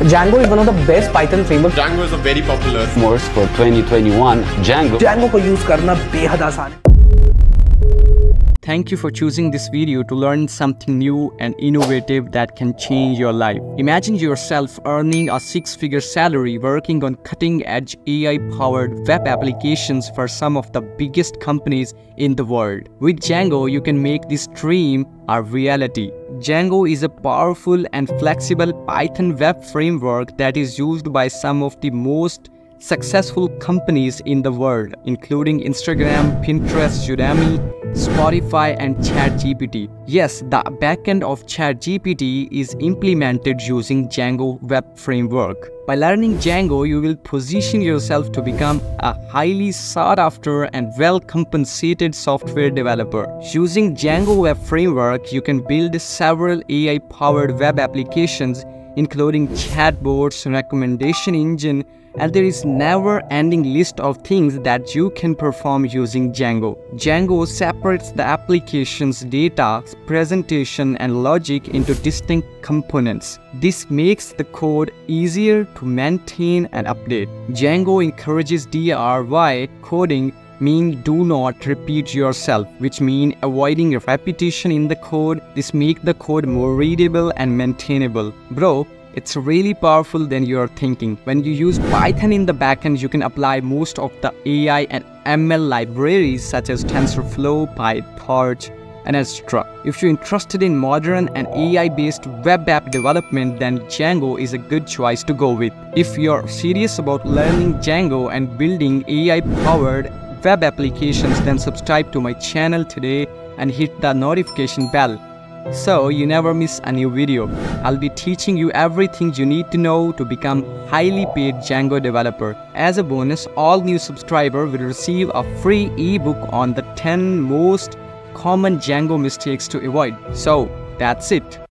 Django is one of the best Python frameworks. Django is a very popular Frameworks for 2021 Django. Django को use करना बेहद आसान है Thank you for choosing this video to learn something new and innovative that can change your life. Imagine yourself earning a six-figure salary working on cutting-edge AI-powered web applications for some of the biggest companies in the world. With Django, you can make this dream a reality. Django is a powerful and flexible Python web framework that is used by some of the most successful companies in the world, including Instagram, Pinterest, Udemy, Spotify, and ChatGPT. Yes, the backend of ChatGPT is implemented using Django Web Framework. By learning Django, you will position yourself to become a highly sought after and well compensated software developer. Using Django Web Framework, you can build several AI powered web applications including chatbots, recommendation engine, and there is never ending list of things that you can perform using Django. Django separates the application's data, presentation and logic into distinct components. This makes the code easier to maintain and update. Django encourages DRY coding mean do not repeat yourself which mean avoiding repetition in the code this make the code more readable and maintainable bro it's really powerful than you're thinking. When you use Python in the backend, you can apply most of the AI and ML libraries such as TensorFlow, PyTorch, and etc. If you're interested in modern and AI-based web app development, then Django is a good choice to go with. If you're serious about learning Django and building AI-powered web applications, then subscribe to my channel today and hit the notification bell so you never miss a new video. I'll be teaching you everything you need to know to become highly paid Django developer. As a bonus, all new subscriber will receive a free ebook on the 10 most common Django mistakes to avoid. So that's it.